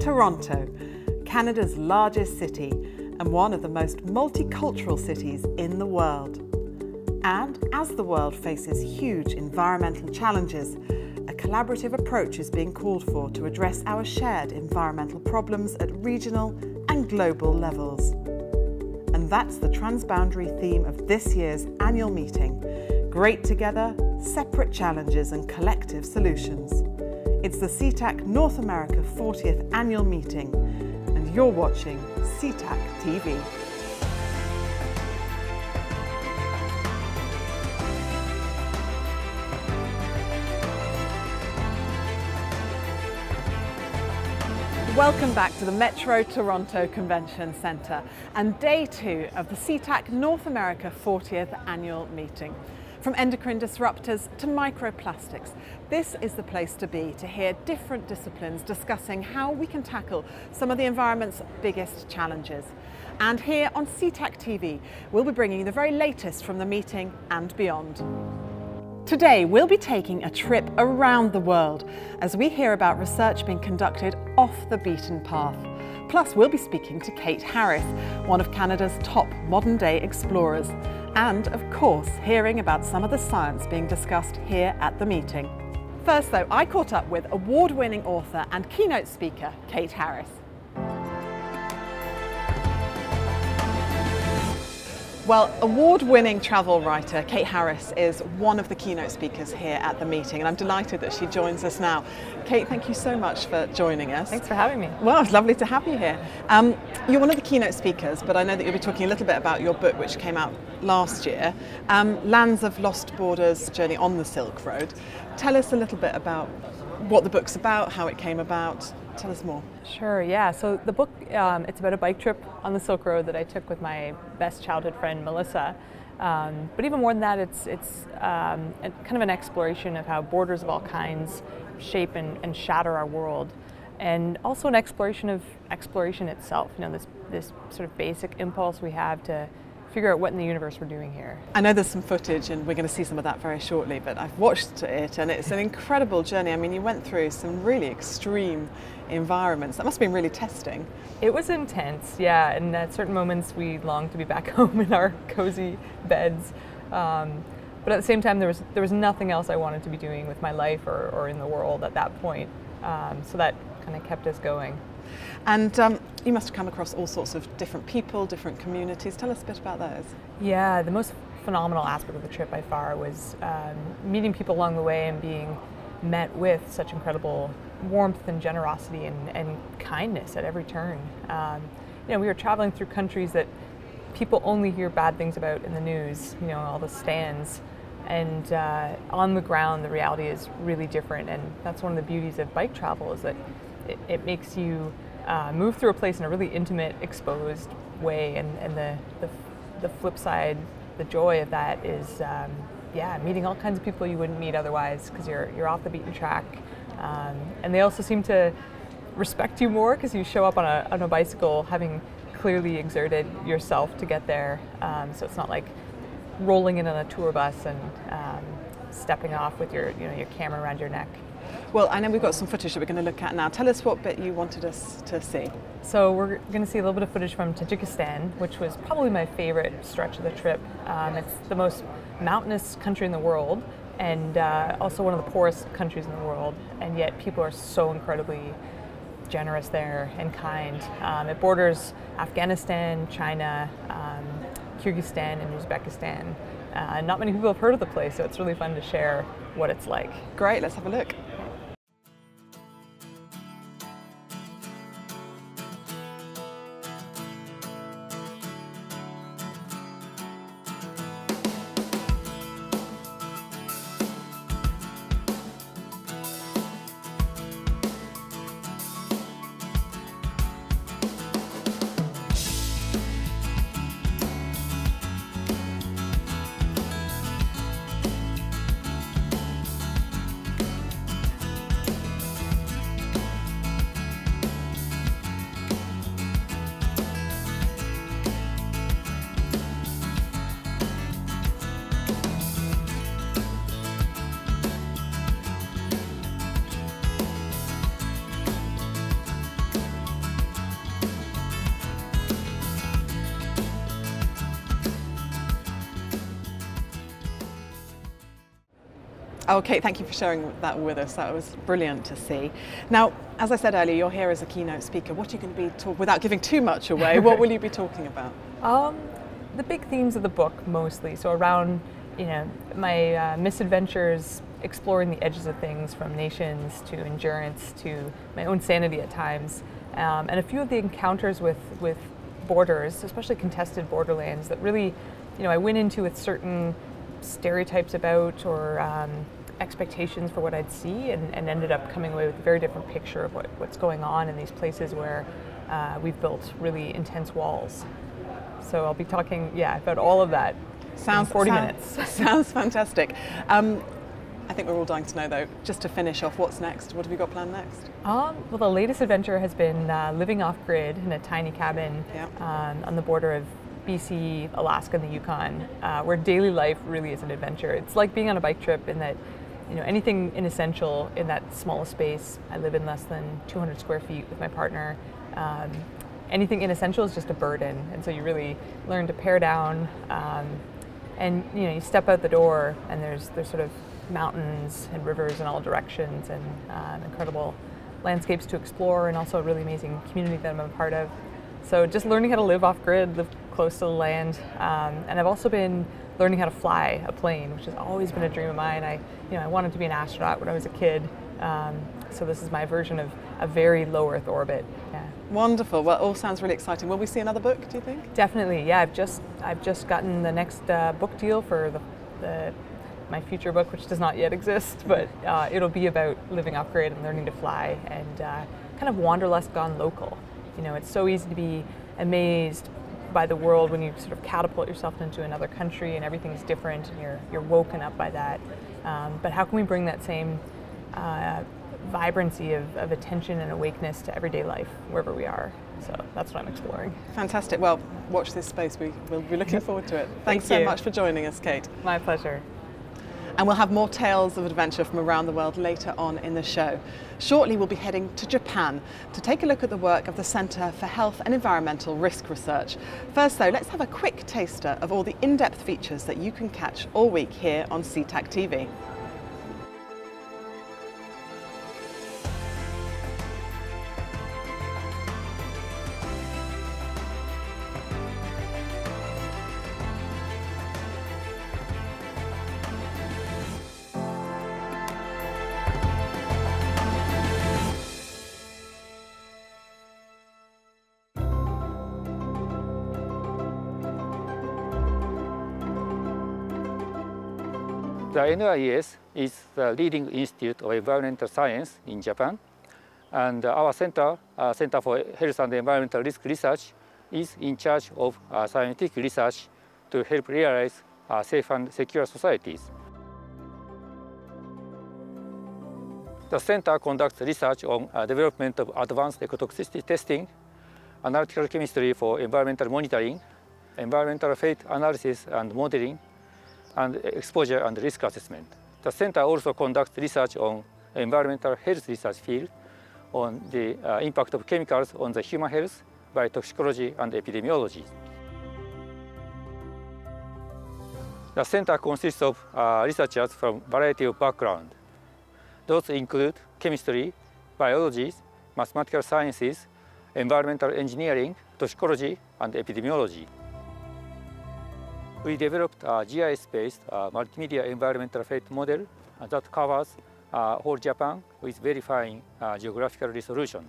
Toronto, Canada's largest city and one of the most multicultural cities in the world. And as the world faces huge environmental challenges, a collaborative approach is being called for to address our shared environmental problems at regional and global levels. And that's the transboundary theme of this year's annual meeting Great Together, Separate Challenges and Collective Solutions. It's the SETAC North America 40th Annual Meeting, and you're watching SETAC TV. Welcome back to the Metro Toronto Convention Centre and day two of the SETAC North America 40th Annual Meeting. From endocrine disruptors to microplastics, this is the place to be to hear different disciplines discussing how we can tackle some of the environment's biggest challenges. And here on SETAC TV, we'll be bringing you the very latest from the meeting and beyond. Today, we'll be taking a trip around the world as we hear about research being conducted off the beaten path. Plus, we'll be speaking to Kate Harris, one of Canada's top modern day explorers and, of course, hearing about some of the science being discussed here at the meeting. First, though, I caught up with award winning author and keynote speaker Kate Harris. Well, award winning travel writer Kate Harris is one of the keynote speakers here at the meeting, and I'm delighted that she joins us now. Kate, thank you so much for joining us. Thanks for having me. Well, it's lovely to have you here. Um, you're one of the keynote speakers, but I know that you'll be talking a little bit about your book, which came out last year um, Lands of Lost Borders Journey on the Silk Road. Tell us a little bit about what the book's about, how it came about, Tell us more. Sure, yeah. So the book, um, it's about a bike trip on the Silk Road that I took with my best childhood friend, Melissa. Um, but even more than that, it's, it's um, kind of an exploration of how borders of all kinds shape and, and shatter our world. And also an exploration of exploration itself, you know, this, this sort of basic impulse we have to figure out what in the universe we're doing here. I know there's some footage and we're going to see some of that very shortly, but I've watched it and it's an incredible journey. I mean, you went through some really extreme environments. That must have been really testing. It was intense, yeah, and at certain moments we longed to be back home in our cozy beds. Um, but at the same time, there was, there was nothing else I wanted to be doing with my life or, or in the world at that point. Um, so that kind of kept us going. And um, you must have come across all sorts of different people, different communities. Tell us a bit about those. Yeah, the most phenomenal aspect of the trip by far was um, meeting people along the way and being met with such incredible warmth and generosity and, and kindness at every turn. Um, you know, we were traveling through countries that people only hear bad things about in the news, you know, all the stands. And uh, on the ground, the reality is really different. And that's one of the beauties of bike travel is that it, it makes you uh, move through a place in a really intimate, exposed way. And, and the, the, the flip side, the joy of that is, um, yeah, meeting all kinds of people you wouldn't meet otherwise because you're, you're off the beaten track. Um, and they also seem to respect you more because you show up on a, on a bicycle having clearly exerted yourself to get there. Um, so it's not like rolling in on a tour bus and um, stepping off with your, you know, your camera around your neck. Well, I know we've got some footage that we're going to look at now. Tell us what bit you wanted us to see. So we're going to see a little bit of footage from Tajikistan, which was probably my favorite stretch of the trip. Um, it's the most mountainous country in the world, and uh, also one of the poorest countries in the world, and yet people are so incredibly generous there and kind. Um, it borders Afghanistan, China, um, Kyrgyzstan, and Uzbekistan. Uh, not many people have heard of the place, so it's really fun to share what it's like. Great, let's have a look. Kate, thank you for sharing that with us. That was brilliant to see. Now, as I said earlier, you're here as a keynote speaker. What are you going to be talking, without giving too much away, what will you be talking about? Um, the big themes of the book mostly. So around, you know, my uh, misadventures exploring the edges of things from nations to endurance to my own sanity at times. Um, and a few of the encounters with, with borders, especially contested borderlands, that really, you know, I went into with certain stereotypes about or um, expectations for what I'd see and, and, ended up coming away with a very different picture of what, what's going on in these places where uh, we've built really intense walls. So I'll be talking, yeah, about all of that sounds, in 40 minutes. Sounds fantastic. Um, I think we're all dying to know though, just to finish off, what's next? What have you got planned next? Um, well, the latest adventure has been uh, living off grid in a tiny cabin yeah. um, on the border of BC, Alaska, and the Yukon, uh, where daily life really is an adventure. It's like being on a bike trip in that, you know, anything inessential in that small space. I live in less than 200 square feet with my partner. Um, anything inessential is just a burden, and so you really learn to pare down. Um, and you know, you step out the door, and there's there's sort of mountains and rivers in all directions, and um, incredible landscapes to explore, and also a really amazing community that I'm a part of. So just learning how to live off grid, live close to the land, um, and I've also been learning how to fly a plane, which has always been a dream of mine. I, you know, I wanted to be an astronaut when I was a kid, um, so this is my version of a very low Earth orbit. Yeah. Wonderful. Well, it all sounds really exciting. Will we see another book? Do you think? Definitely. Yeah, I've just I've just gotten the next uh, book deal for the, the my future book, which does not yet exist, but uh, it'll be about living off grid and learning to fly and uh, kind of wanderlust gone local. You know, it's so easy to be amazed by the world when you sort of catapult yourself into another country and everything's different and you're, you're woken up by that. Um, but how can we bring that same uh, vibrancy of, of attention and awakeness to everyday life wherever we are? So that's what I'm exploring. Fantastic. Well, watch this space. We, we'll be looking forward to it. Thanks Thank so much for joining us, Kate. My pleasure. And we'll have more tales of adventure from around the world later on in the show. Shortly, we'll be heading to Japan to take a look at the work of the Centre for Health and Environmental Risk Research. First, though, let's have a quick taster of all the in depth features that you can catch all week here on SETAC TV. The NIES is the leading institute of environmental science in Japan. And our center, uh, Center for Health and Environmental Risk Research, is in charge of uh, scientific research to help realize uh, safe and secure societies. The center conducts research on uh, development of advanced ecotoxicity testing, analytical chemistry for environmental monitoring, environmental fate analysis and modeling, and exposure and risk assessment. The center also conducts research on environmental health research field on the uh, impact of chemicals on the human health by toxicology and epidemiology. The center consists of uh, researchers from variety of backgrounds. Those include chemistry, biology, mathematical sciences, environmental engineering, toxicology, and epidemiology. We developed a GIS-based uh, multimedia environmental fate model that covers uh, whole Japan with verifying uh, geographical resolution.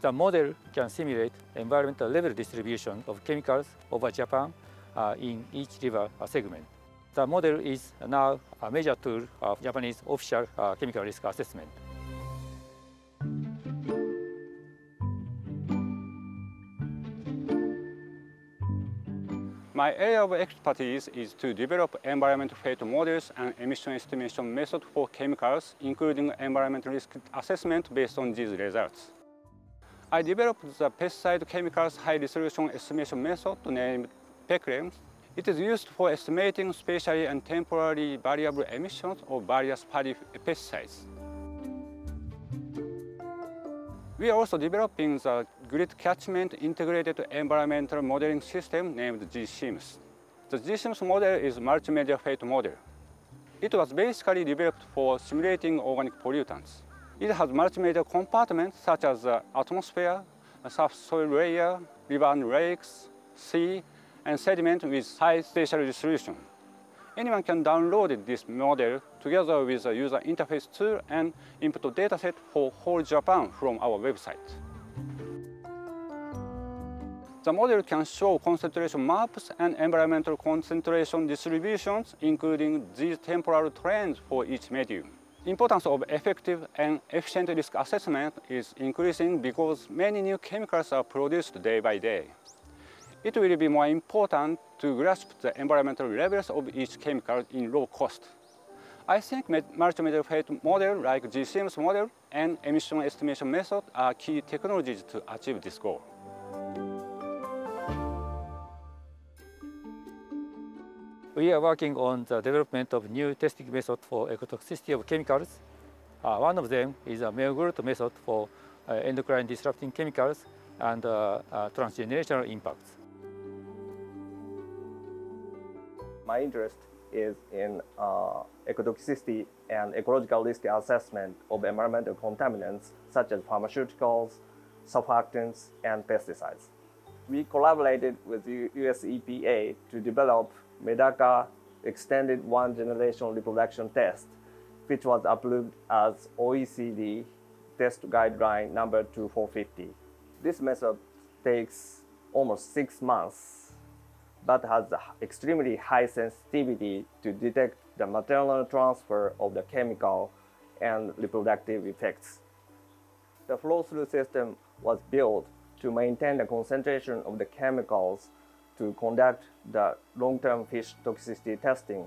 The model can simulate environmental level distribution of chemicals over Japan uh, in each river uh, segment. The model is now a major tool of Japanese official uh, chemical risk assessment. My area of expertise is to develop environmental fate models and emission estimation method for chemicals, including environmental risk assessment based on these results. I developed the pesticide chemicals high resolution estimation method named PeCHREM. It is used for estimating spatially and temporally variable emissions of various pesticides. We are also developing the grid catchment integrated environmental modeling system named G-CIEMS. The G-CIEMS model is a multimedia fate model. It was basically developed for simulating organic pollutants. It has multimedia compartments such as the atmosphere, subsoil layer, river and lakes, sea, and sediment with high spatial resolution. Anyone can download this model together with a user interface tool and input dataset for whole Japan from our website. The model can show concentration maps and environmental concentration distributions, including these temporal trends for each medium. Importance of effective and efficient risk assessment is increasing because many new chemicals are produced day by day. It will be more important to grasp the environmental levels of each chemical in low cost. I think multimedia fate model like G-CIEMS model and emission estimation method are key technologies to achieve this goal. We are working on the development of new testing method for ecotoxicity of chemicals. Uh, one of them is a MEOGRT method for uh, endocrine disrupting chemicals and uh, uh transgenerational impacts. My interest is in uh, ecotoxicity and ecological risk assessment of environmental contaminants such as pharmaceuticals, surfactants, and pesticides. We collaborated with the US EPA to develop Medaka Extended One Generation Reproduction Test, which was approved as OECD Test Guideline number 2450. This method takes almost six months, but has extremely high sensitivity to detect the maternal transfer of the chemical and reproductive effects. The flow-through system was built to maintain the concentration of the chemicals to conduct the long-term fish toxicity testing,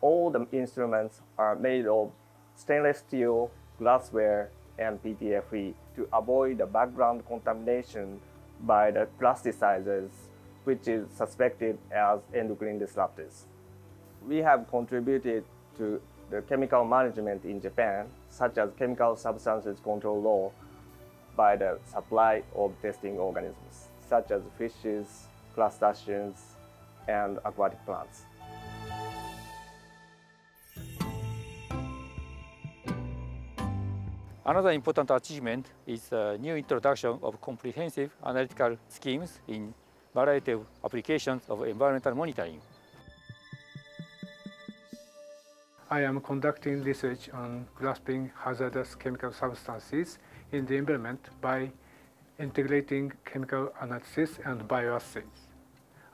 all the instruments are made of stainless steel, glassware, and PTFE to avoid the background contamination by the plasticizers, which is suspected as endocrine disruptors. We have contributed to the chemical management in Japan, such as chemical substances control law, by the supply of testing organisms, such as fishes, crustaceans, and aquatic plants. Another important achievement is the new introduction of comprehensive analytical schemes in variety of applications of environmental monitoring. I am conducting research on grasping hazardous chemical substances in the environment by integrating chemical analysis and bioassays.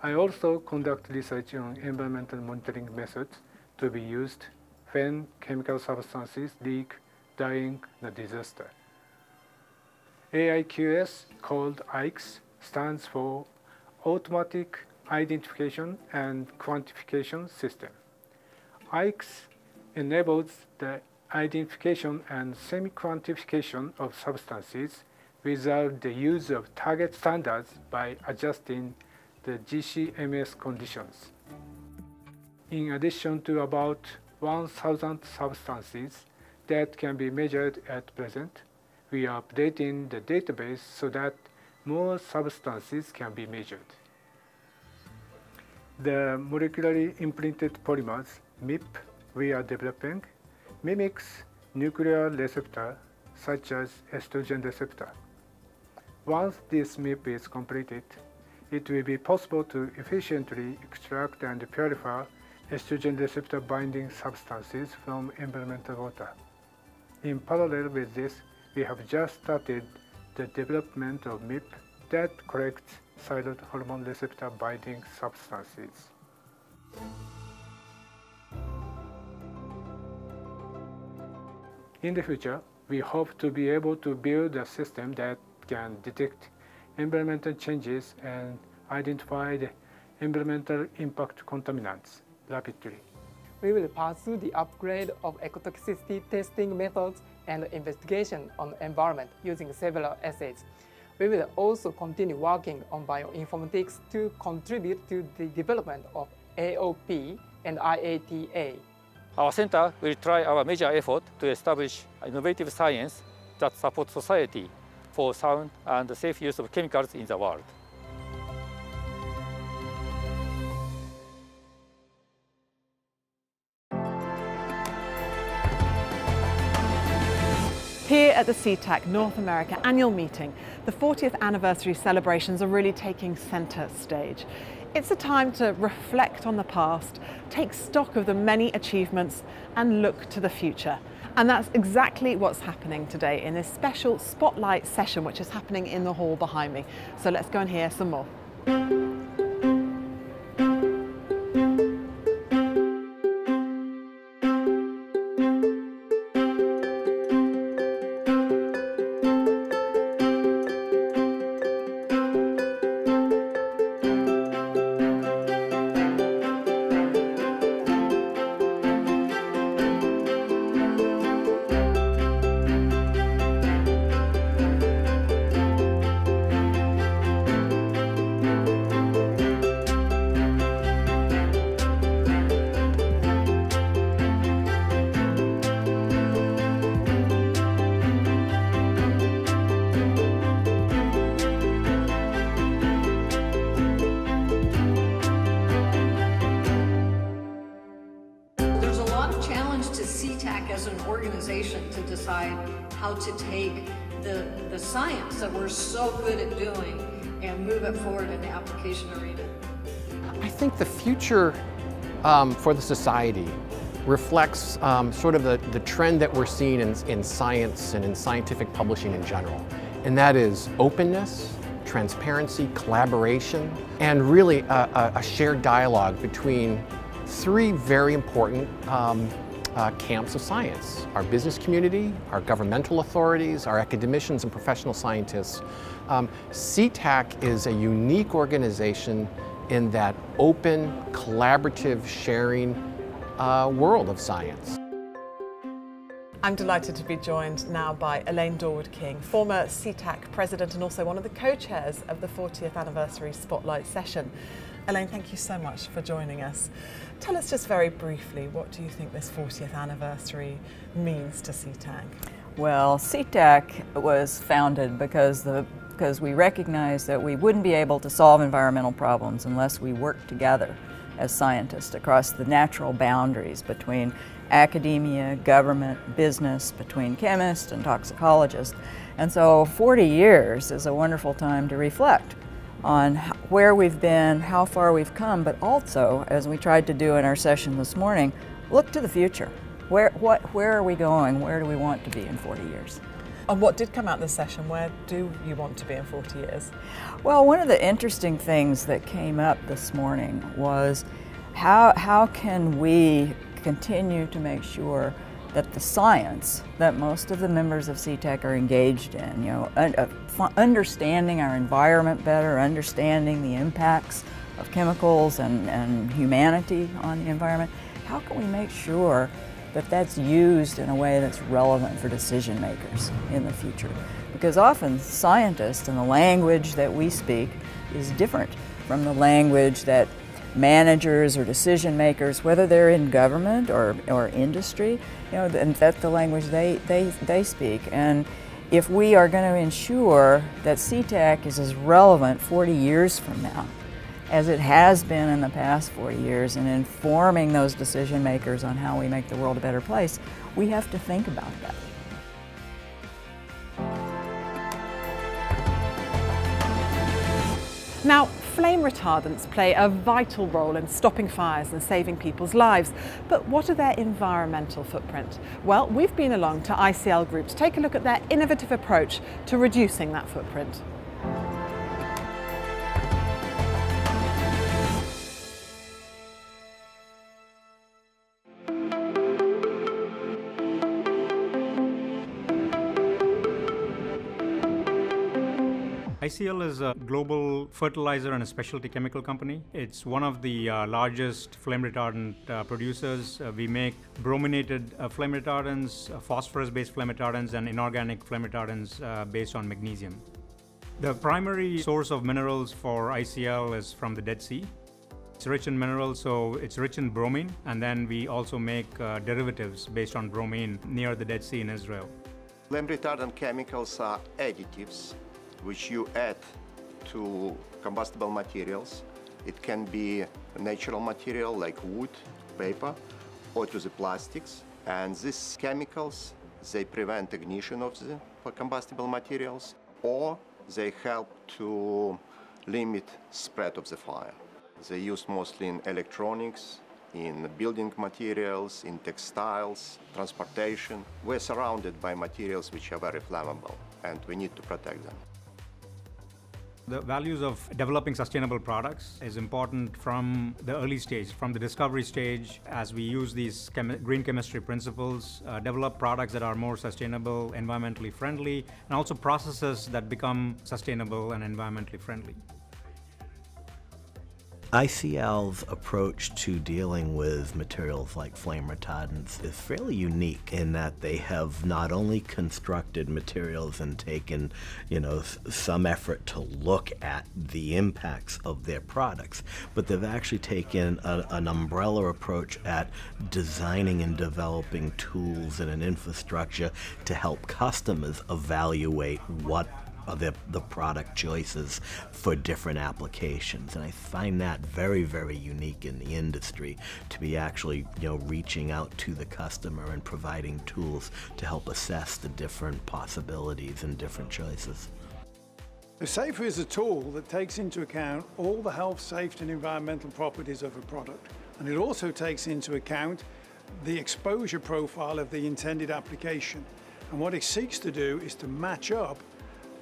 I also conduct research on environmental monitoring methods to be used when chemical substances leak during the disaster. AIQS, called AICS, stands for Automatic Identification and Quantification System. AICS enables the identification and semi-quantification of substances without the use of target standards by adjusting the GCMS conditions. In addition to about 1,000 substances that can be measured at present, we are updating the database so that more substances can be measured. The molecularly imprinted polymers, MIP, we are developing mimics nuclear receptor such as estrogen receptor. Once this MIP is completed, it will be possible to efficiently extract and purify estrogen receptor binding substances from environmental water. In parallel with this, we have just started the development of MIP that corrects thyroid hormone receptor binding substances. In the future, we hope to be able to build a system that can detect environmental changes and identify the environmental impact contaminants rapidly. We will pursue the upgrade of ecotoxicity testing methods and investigation on the environment using several assays. We will also continue working on bioinformatics to contribute to the development of AOP and IATA. Our center will try our major effort to establish innovative science that supports society for sound and safe use of chemicals in the world. Here at the SETAC North America annual meeting, the 40th anniversary celebrations are really taking centre stage. It's a time to reflect on the past, take stock of the many achievements and look to the future. And that's exactly what's happening today in this special spotlight session, which is happening in the hall behind me. So let's go and hear some more. Future um, for the society reflects um, sort of the, the trend that we're seeing in, in science and in scientific publishing in general. And that is openness, transparency, collaboration, and really a, a shared dialogue between three very important um, uh, camps of science, our business community, our governmental authorities, our academicians and professional scientists. Um, SETAC is a unique organization in that open, collaborative, sharing uh, world of science. I'm delighted to be joined now by Elaine Dorward King, former SETAC president and also one of the co-chairs of the 40th anniversary Spotlight session. Elaine, thank you so much for joining us. Tell us just very briefly, what do you think this 40th anniversary means to SETAC? Well, SETAC was founded because the because we recognize that we wouldn't be able to solve environmental problems unless we worked together as scientists across the natural boundaries between academia, government, business, between chemists and toxicologists. And so 40 years is a wonderful time to reflect on where we've been, how far we've come, but also, as we tried to do in our session this morning, look to the future. Where, what, where are we going? Where do we want to be in 40 years? And what did come out this session? Where do you want to be in 40 years? Well, one of the interesting things that came up this morning was how, how can we continue to make sure that the science that most of the members of SETAC are engaged in, you know, uh, understanding our environment better, understanding the impacts of chemicals and, and humanity on the environment, how can we make sure that that's used in a way that's relevant for decision makers in the future? Because often scientists and the language that we speak is different from the language that managers or decision makers, whether they're in government or, or industry, you know, and that's the language they, they, they speak. And if we are going to ensure that SETAC is as relevant 40 years from now as it has been in the past 40 years in informing those decision makers on how we make the world a better place, we have to think about that. Now, flame retardants play a vital role in stopping fires and saving people's lives. But what are their environmental footprint? Well, we've been along to ICL Group to take a look at their innovative approach to reducing that footprint. ICL is a global fertilizer and a specialty chemical company. It's one of the uh, largest flame retardant uh, producers. Uh, we make brominated uh, flame retardants, uh, phosphorus-based flame retardants, and inorganic flame retardants uh, based on magnesium. The primary source of minerals for ICL is from the Dead Sea. It's rich in minerals, so it's rich in bromine, and then we also make derivatives based on bromine near the Dead Sea in Israel. Flame retardant chemicals are additives which you add to combustible materials. It can be natural material like wood, paper, or to the plastics. And these chemicals, they prevent ignition of the combustible materials, or they help to limit spread of the fire. They use mostly in electronics, in building materials, in textiles, transportation. We're surrounded by materials which are very flammable, and we need to protect them. The values of developing sustainable products is important from the early stage, from the discovery stage, as we use these chemi green chemistry principles, uh, develop products that are more sustainable, environmentally friendly, and also processes that become sustainable and environmentally friendly. ICL's approach to dealing with materials like flame retardants is fairly unique in that they have not only constructed materials and taken, you know, some effort to look at the impacts of their products, but they've actually taken a, an umbrella approach at designing and developing tools and an infrastructure to help customers evaluate what the, the product choices for different applications. And I find that very, very unique in the industry to be actually, you know, reaching out to the customer and providing tools to help assess the different possibilities and different choices. The SaFR is a tool that takes into account all the health, safety and environmental properties of a product. And it also takes into account the exposure profile of the intended application. And what it seeks to do is to match up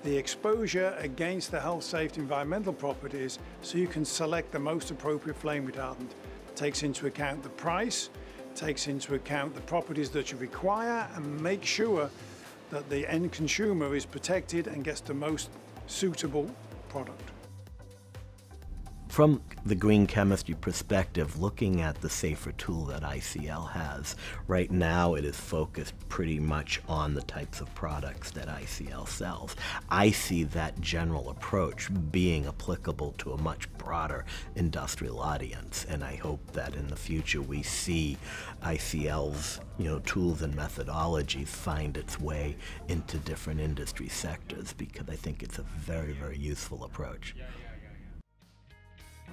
the exposure against the health, safety, environmental properties so you can select the most appropriate flame retardant. It takes into account the price, takes into account the properties that you require and make sure that the end consumer is protected and gets the most suitable product. From the green chemistry perspective, looking at the SaFR tool that ICL has, right now it is focused pretty much on the types of products that ICL sells. I see that general approach being applicable to a much broader industrial audience, and I hope that in the future we see ICL's you know, tools and methodologies find its way into different industry sectors because I think it's a very, very useful approach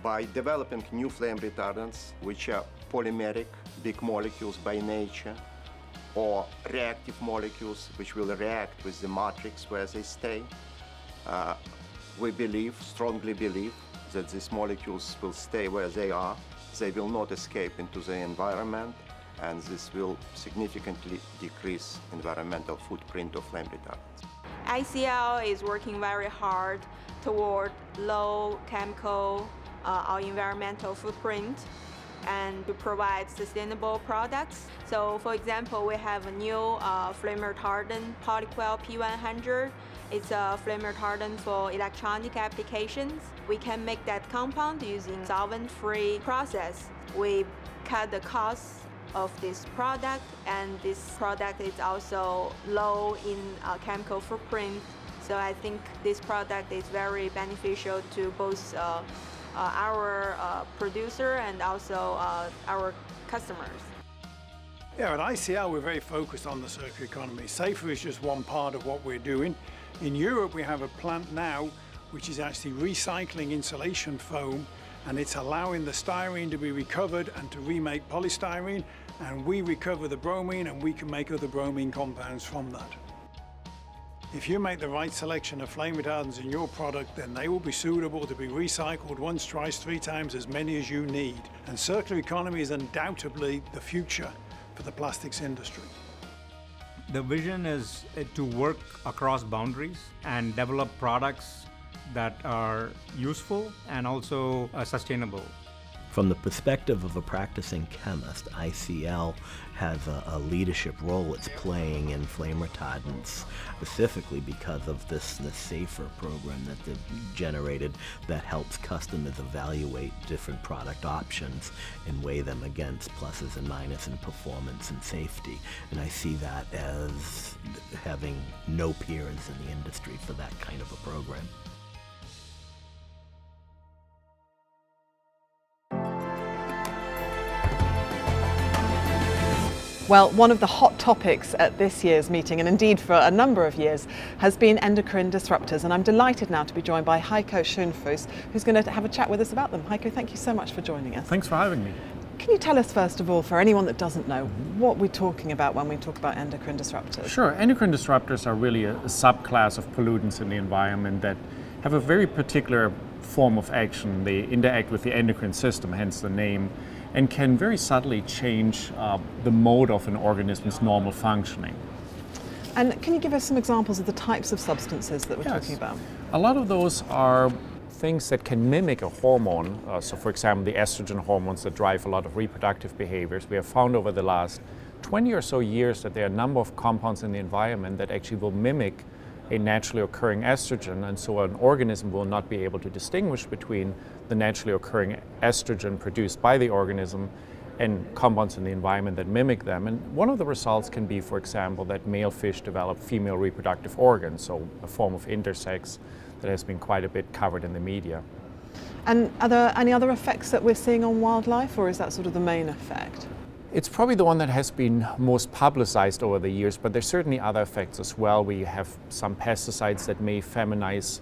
by developing new flame retardants, which are polymeric, big molecules by nature, or reactive molecules, which will react with the matrix where they stay. Uh, we believe, strongly believe, that these molecules will stay where they are. They will not escape into the environment, and this will significantly decrease environmental footprint of flame retardants. ICL is working very hard toward low chemical uh, our environmental footprint and to provide sustainable products. So for example, we have a new uh, flame retardant Polyquel P100. It's a flame retardant for electronic applications. We can make that compound using solvent-free process. We cut the cost of this product and this product is also low in uh, chemical footprint. So I think this product is very beneficial to both uh, our uh, producer and also uh, our customers. Yeah, at ICL we're very focused on the circular economy. SaFR is just one part of what we're doing. In Europe we have a plant now which is actually recycling insulation foam and it's allowing the styrene to be recovered and to remake polystyrene and we recover the bromine and we can make other bromine compounds from that. If you make the right selection of flame retardants in your product, then they will be suitable to be recycled once, twice, three times as many as you need. And circular economy is undoubtedly the future for the plastics industry. The vision is to work across boundaries and develop products that are useful and also uh, sustainable. From the perspective of a practicing chemist, ICL has a, a, leadership role it's playing in flame retardants, specifically because of this, this SaFR program that they've generated that helps customers evaluate different product options and weigh them against pluses and minuses in performance and safety. And I see that as having no peers in the industry for that kind of a program. Well, one of the hot topics at this year's meeting, and indeed for a number of years, has been endocrine disruptors. And I'm delighted now to be joined by Heiko Schoenfuss, who's going to have a chat with us about them. Heiko, thank you so much for joining us. Thanks for having me. Can you tell us, first of all, for anyone that doesn't know, what we're talking about when we talk about endocrine disruptors? Sure. Endocrine disruptors are really a, a subclass of pollutants in the environment that have a very particular form of action. They interact with the endocrine system, hence the name, and can very subtly change uh, the mode of an organism's normal functioning. And can you give us some examples of the types of substances that we're yes. talking about? A lot of those are things that can mimic a hormone. Uh, so, for example, the estrogen hormones that drive a lot of reproductive behaviors. We have found over the last 20 or so years that there are a number of compounds in the environment that actually will mimic a naturally occurring estrogen, and so an organism will not be able to distinguish between the naturally occurring estrogen produced by the organism and compounds in the environment that mimic them. And one of the results can be, for example, that male fish develop female reproductive organs, so a form of intersex that has been quite a bit covered in the media. And are there any other effects that we're seeing on wildlife, or is that sort of the main effect? It's probably the one that has been most publicized over the years, but there's certainly other effects as well. We have some pesticides that may feminize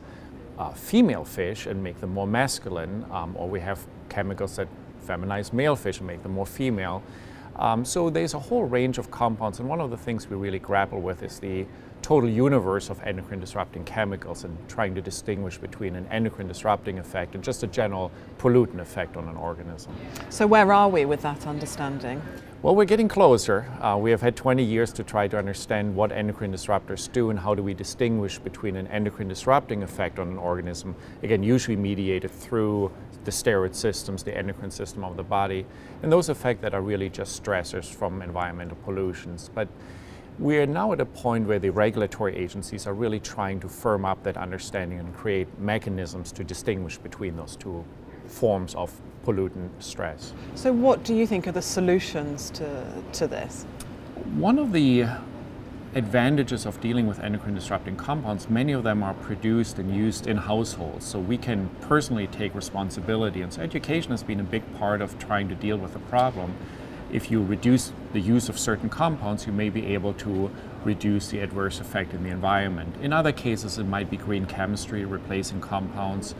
uh, female fish and make them more masculine, um, or we have chemicals that feminize male fish and make them more female. Um, so there's a whole range of compounds, and one of the things we really grapple with is the total universe of endocrine disrupting chemicals and trying to distinguish between an endocrine disrupting effect and just a general pollutant effect on an organism. So where are we with that understanding? Well, we're getting closer. Uh, we have had 20 years to try to understand what endocrine disruptors do and how do we distinguish between an endocrine disrupting effect on an organism, again, usually mediated through the steroid systems, the endocrine system of the body, and those effects that are really just stressors from environmental pollutions. But we are now at a point where the regulatory agencies are really trying to firm up that understanding and create mechanisms to distinguish between those two forms of pollutant stress. So what do you think are the solutions to, to this? One of the advantages of dealing with endocrine disrupting compounds, many of them are produced and used in households. So we can personally take responsibility. And so education has been a big part of trying to deal with the problem. If you reduce the use of certain compounds, you may be able to reduce the adverse effect in the environment. In other cases, it might be green chemistry replacing compounds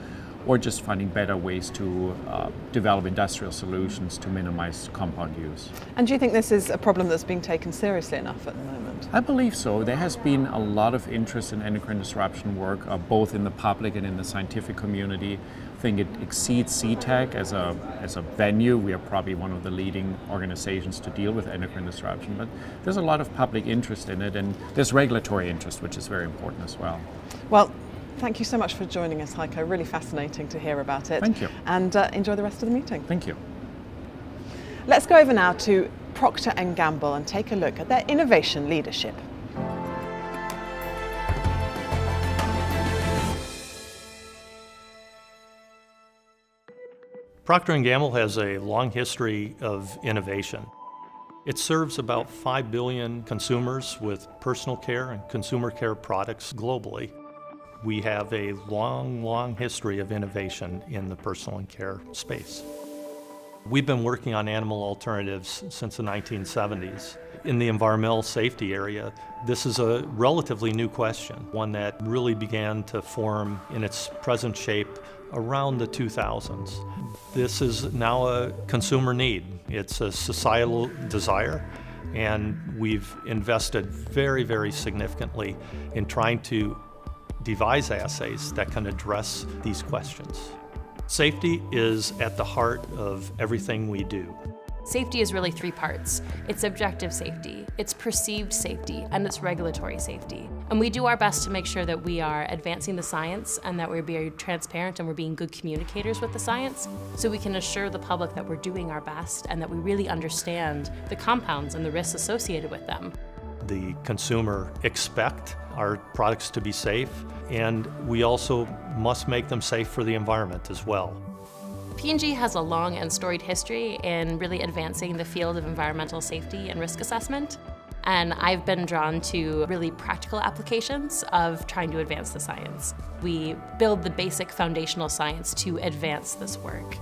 or just finding better ways to uh, develop industrial solutions to minimize compound use. And do you think this is a problem that's being taken seriously enough at the moment? I believe so. There has been a lot of interest in endocrine disruption work, uh, both in the public and in the scientific community. I think it exceeds SETAC as a, as a venue. We are probably one of the leading organizations to deal with endocrine disruption, but there's a lot of public interest in it and there's regulatory interest, which is very important as well. Well, Thank you so much for joining us, Heiko. Really fascinating to hear about it. Thank you. And uh, enjoy the rest of the meeting. Thank you. Let's go over now to Procter & Gamble and take a look at their innovation leadership. Procter & Gamble has a long history of innovation. It serves about 5 billion consumers with personal care and consumer care products globally. We have a long, long history of innovation in the personal and care space. We've been working on animal alternatives since the 1970s. In the environmental safety area, this is a relatively new question, one that really began to form in its present shape around the 2000s. This is now a consumer need. It's a societal desire, and we've invested very, very significantly in trying to devise assays that can address these questions. Safety is at the heart of everything we do. Safety is really three parts. It's objective safety, it's perceived safety, and it's regulatory safety. And we do our best to make sure that we are advancing the science and that we're being transparent and we're being good communicators with the science so we can assure the public that we're doing our best and that we really understand the compounds and the risks associated with them. The consumer expect our products to be safe, and we also must make them safe for the environment as well. P&G has a long and storied history in really advancing the field of environmental safety and risk assessment. And I've been drawn to really practical applications of trying to advance the science. We build the basic foundational science to advance this work.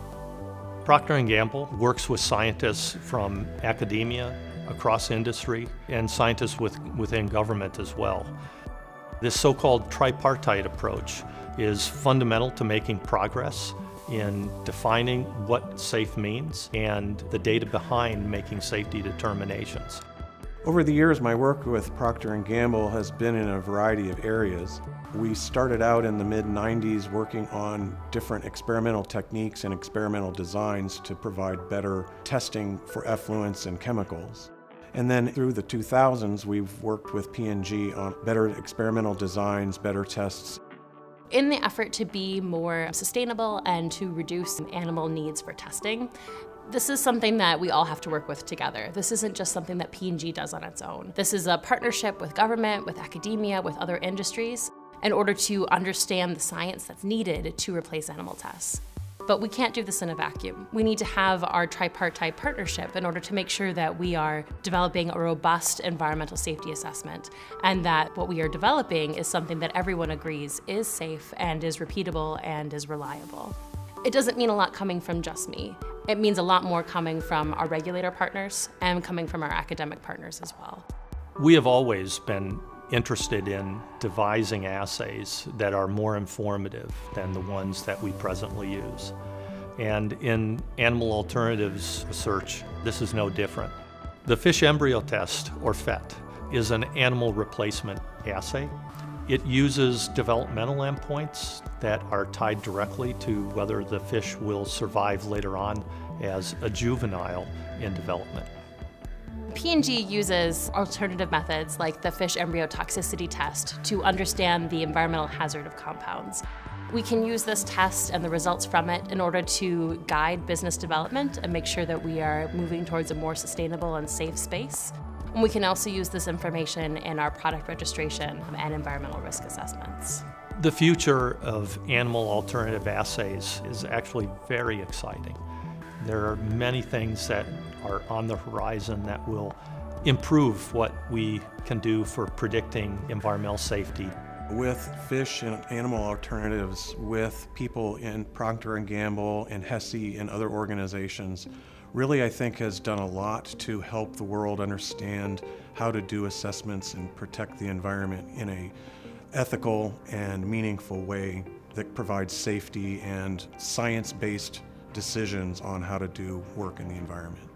Procter & Gamble works with scientists from academia, across industry, and scientists with, within government as well. This so-called tripartite approach is fundamental to making progress in defining what safe means and the data behind making safety determinations. Over the years, my work with Procter & Gamble has been in a variety of areas. We started out in the mid-90s working on different experimental techniques and experimental designs to provide better testing for effluents and chemicals. And then through the 2000s, we've worked with P&G on better experimental designs, better tests. In the effort to be more sustainable and to reduce animal needs for testing, this is something that we all have to work with together. This isn't just something that P&G does on its own. This is a partnership with government, with academia, with other industries in order to understand the science that's needed to replace animal tests. But we can't do this in a vacuum. We need to have our tripartite partnership in order to make sure that we are developing a robust environmental safety assessment and that what we are developing is something that everyone agrees is safe and is repeatable and is reliable. It doesn't mean a lot coming from just me. It means a lot more coming from our regulator partners and coming from our academic partners as well. We have always been interested in devising assays that are more informative than the ones that we presently use. And in animal alternatives research, this is no different. The fish embryo test, or FET, is an animal replacement assay. It uses developmental endpoints that are tied directly to whether the fish will survive later on as a juvenile in development. P&G uses alternative methods like the fish embryo toxicity test to understand the environmental hazard of compounds. We can use this test and the results from it in order to guide business development and make sure that we are moving towards a more sustainable and safe space. And we can also use this information in our product registration and environmental risk assessments. The future of animal alternative assays is actually very exciting. There are many things that are on the horizon that will improve what we can do for predicting environmental safety. With fish and animal alternatives, with people in Procter & Gamble and HESI and other organizations, really I think has done a lot to help the world understand how to do assessments and protect the environment in a ethical and meaningful way that provides safety and science-based decisions on how to do work in the environment.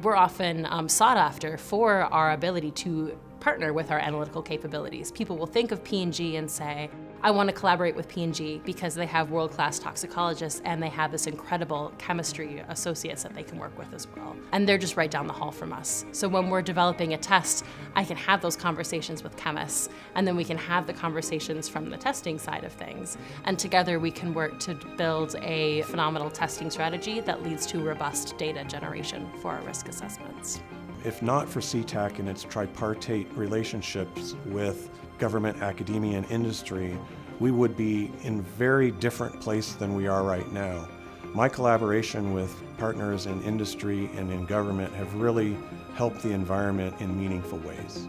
We're often um, sought after for our ability to partner with our analytical capabilities. People will think of P&G and say, I want to collaborate with P&G because they have world-class toxicologists and they have this incredible chemistry associates that they can work with as well. And they're just right down the hall from us. So when we're developing a test, I can have those conversations with chemists and then we can have the conversations from the testing side of things. And together we can work to build a phenomenal testing strategy that leads to robust data generation for our risk assessments. If not for SETAC and its tripartite relationships with government, academia, and industry, we would be in very different place than we are right now. My collaboration with partners in industry and in government have really helped the environment in meaningful ways.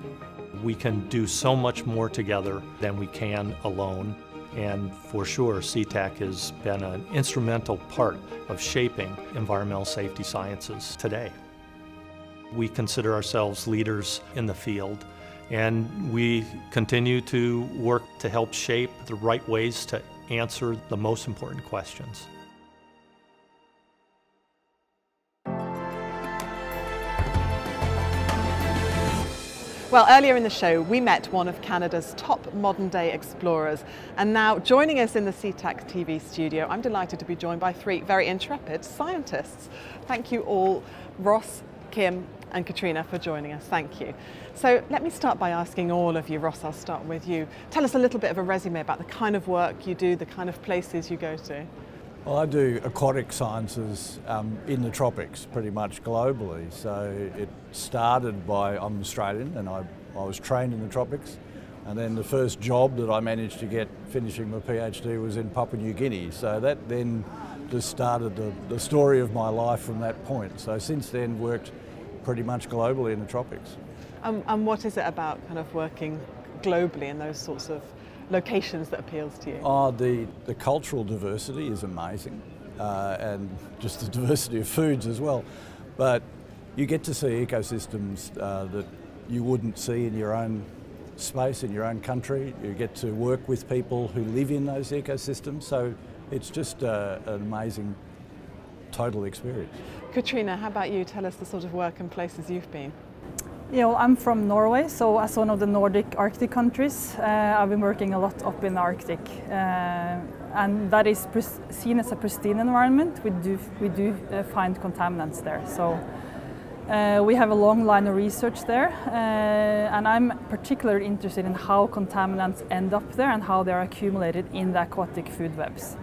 We can do so much more together than we can alone. And for sure, SETAC has been an instrumental part of shaping environmental safety sciences today. We consider ourselves leaders in the field, and we continue to work to help shape the right ways to answer the most important questions. Well, earlier in the show, we met one of Canada's top modern day explorers. And now, joining us in the SETAC TV studio, I'm delighted to be joined by three very intrepid scientists. Thank you all, Ross, Kim, and Katrina for joining us. Thank you. So let me start by asking all of you, Ross, I'll start with you. Tell us a little bit of a resume about the kind of work you do, the kind of places you go to. Well, I do aquatic sciences um, in the tropics pretty much globally. So it started by, I'm Australian and I, I was trained in the tropics. And then the first job that I managed to get finishing my PhD was in Papua New Guinea. So that then just started the, the story of my life from that point. So since then worked pretty much globally in the tropics. Um, and what is it about kind of working globally in those sorts of locations that appeals to you? Oh, the, the cultural diversity is amazing uh, and just the diversity of foods as well. But you get to see ecosystems uh, that you wouldn't see in your own space, in your own country. You get to work with people who live in those ecosystems. So it's just uh, an amazing total experience. Katrina, how about you? Tell us the sort of work and places you've been. Yeah, well, I'm from Norway, so as one of the Nordic Arctic countries, uh, I've been working a lot up in the Arctic, uh, and that is seen as a pristine environment. We do we do uh, find contaminants there, so uh, we have a long line of research there, uh, and I'm particularly interested in how contaminants end up there and how they are accumulated in the aquatic food webs.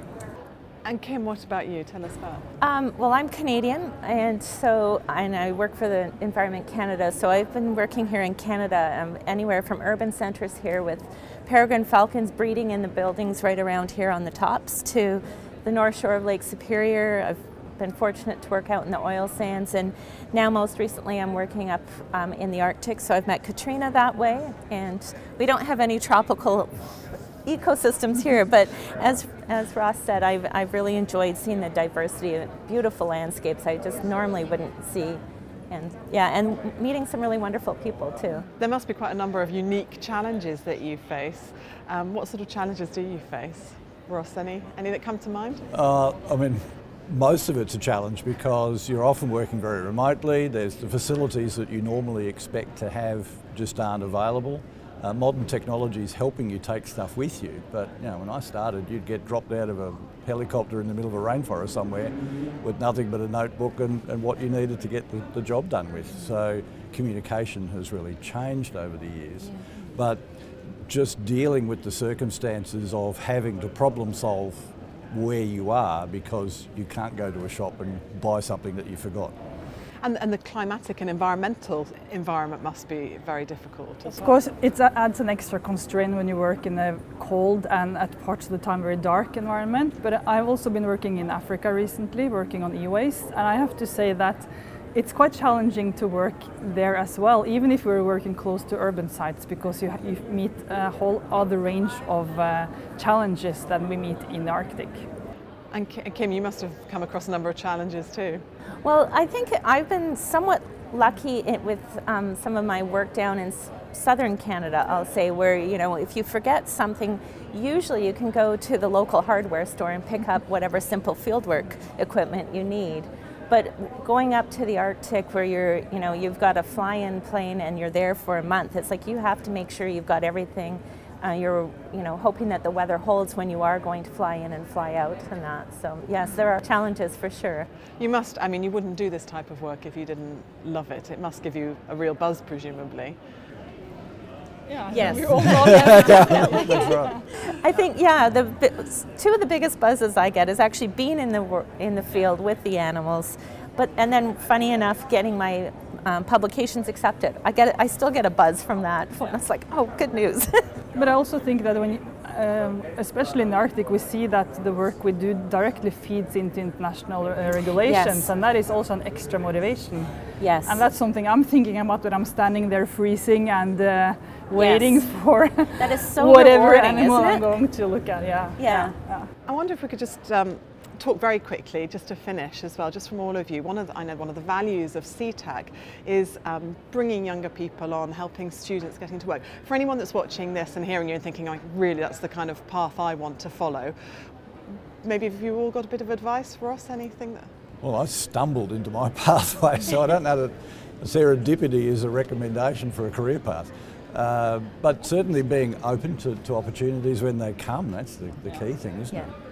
And Kim, what about you? Tell us about. Um, well, I'm Canadian, and so and I work for the Environment Canada. So I've been working here in Canada, um, anywhere from urban centres here with peregrine falcons breeding in the buildings right around here on the tops to the north shore of Lake Superior. I've been fortunate to work out in the oil sands, and now most recently I'm working up um, in the Arctic. So I've met Katrina that way, and we don't have any tropical ecosystems here, but as, as Ross said, I've, I've really enjoyed seeing the diversity of beautiful landscapes I just normally wouldn't see. And yeah, and meeting some really wonderful people too. There must be quite a number of unique challenges that you face. Um, what sort of challenges do you face? Ross, any, any that come to mind? Uh, I mean, most of it's a challenge because you're often working very remotely. There's the facilities that you normally expect to have just aren't available. Uh, modern technology is helping you take stuff with you, but you know, when I started, you'd get dropped out of a helicopter in the middle of a rainforest somewhere with nothing but a notebook and, and what you needed to get the, the, job done with. So communication has really changed over the years. Yeah. But just dealing with the circumstances of having to problem solve where you are because you can't go to a shop and buy something that you forgot. And, and the climatic and environmental environment must be very difficult Of well. course, it adds an extra constraint when you work in a cold and at parts of the time very dark environment. But I've also been working in Africa recently, working on e-waste, and I have to say that it's quite challenging to work there as well, even if we're working close to urban sites, because you, you meet a whole other range of uh, challenges than we meet in the Arctic. And Kim, you must have come across a number of challenges too. Well, I think I've been somewhat lucky with um, some of my work down in southern Canada, I'll say, where, you know, if you forget something, usually you can go to the local hardware store and pick up whatever simple fieldwork equipment you need. But going up to the Arctic where you're, you know, you've got a fly-in plane and you're there for a month, it's like you have to make sure you've got everything uh, you're you know hoping that the weather holds when you are going to fly in and fly out and that. So yes there are challenges for sure. You must i mean you wouldn't do this type of work if you didn't love it. It must give you a real buzz presumably. Yeah, yes. That's right. I think yeah, the two of the biggest buzzes I get is actually being in the in the field with the animals, but and then funny enough, getting my um, publications accepted. I get I still get a buzz from that. It's like oh, good news. But I also think that when, um, especially in the Arctic, we see that the work we do directly feeds into international uh, regulations, yes. and that is also an extra motivation. Yes. And that's something I'm thinking about when I'm standing there freezing and uh, waiting yes. for that is so whatever animal I'm going to look at. Yeah. Yeah. yeah. I wonder if we could just um, talk very quickly, just to finish as well, just from all of you. One of the, I know one of the values of SETAC is um, bringing younger people on, helping students getting to work. For anyone that's watching this and hearing you and thinking, oh, really, that's the kind of path I want to follow, maybe have you all got a bit of advice for us? Anything that? Well, I stumbled into my pathway, so I don't know that serendipity is a recommendation for a career path. Uh, but certainly being open to, to, opportunities when they come, that's the, the key thing, isn't yeah. it?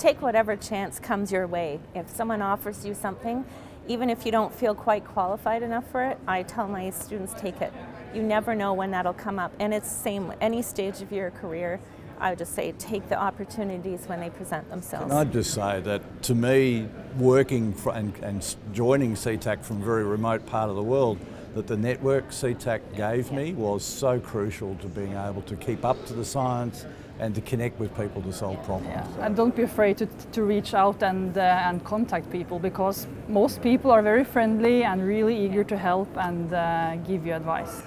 Take whatever chance comes your way. If someone offers you something, even if you don't feel quite qualified enough for it, I tell my students take it. You never know when that'll come up. And it's the same any stage of your career. I would just say take the opportunities when they present themselves. And I'd just say that to me, working and, and joining SETAC from a very remote part of the world, that the network SETAC gave me was so crucial to being able to keep up to the science and to connect with people to solve problems. Yeah. And don't be afraid to, to reach out and, uh, and contact people because most people are very friendly and really eager to help and uh, give you advice.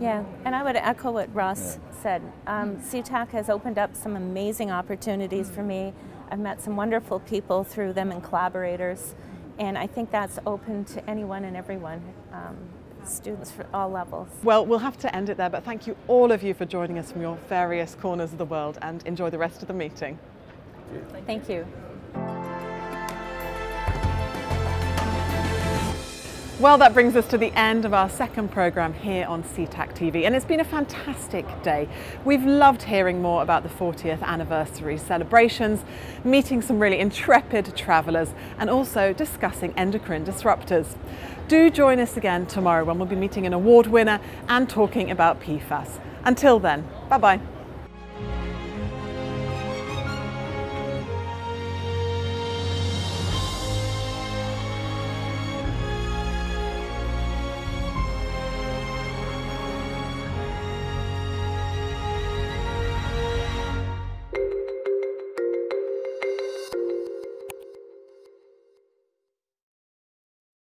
Yeah, and I would echo what Ross yeah. said. Um, SETAC has opened up some amazing opportunities for me. I've met some wonderful people through them and collaborators, and I think that's open to anyone and everyone. Um, students for all levels. Well, we'll have to end it there, but thank you all of you for joining us from your various corners of the world and enjoy the rest of the meeting. Thank you. Well, that brings us to the end of our second programme here on SETAC TV, and it's been a fantastic day. We've loved hearing more about the 40th anniversary celebrations, meeting some really intrepid travellers, and also discussing endocrine disruptors. Do join us again tomorrow when we'll be meeting an award winner and talking about PFAS. Until then, bye bye.